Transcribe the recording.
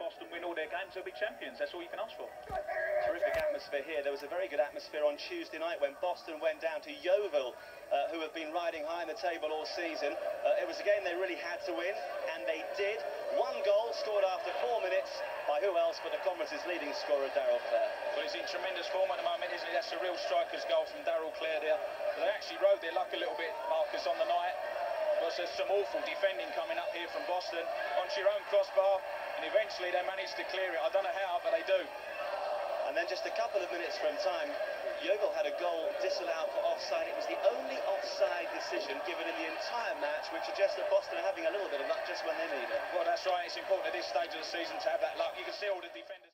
Boston win all their games, they'll be champions. That's all you can ask for. Terrific atmosphere here. There was a very good atmosphere on Tuesday night when Boston went down to Yeovil, uh, who have been riding high in the table all season. Uh, it was a game they really had to win, and they did. One goal scored after four minutes by who else but the conference's leading scorer, Daryl Clare. Well, he's in tremendous form at the moment, isn't he? That's a real striker's goal from Daryl Clare there. They actually rode their luck a little bit, Marcus, on the night. But there's some awful defending coming up here from Boston onto your own crossbar, and eventually they managed to clear it. I don't know how, but they do. And then just a couple of minutes from time, Yeovil had a goal disallowed for offside. It was the only offside decision given in the entire match, which suggests that Boston are having a little bit of luck just when they need it. Well, that's right. It's important at this stage of the season to have that luck. You can see all the defenders.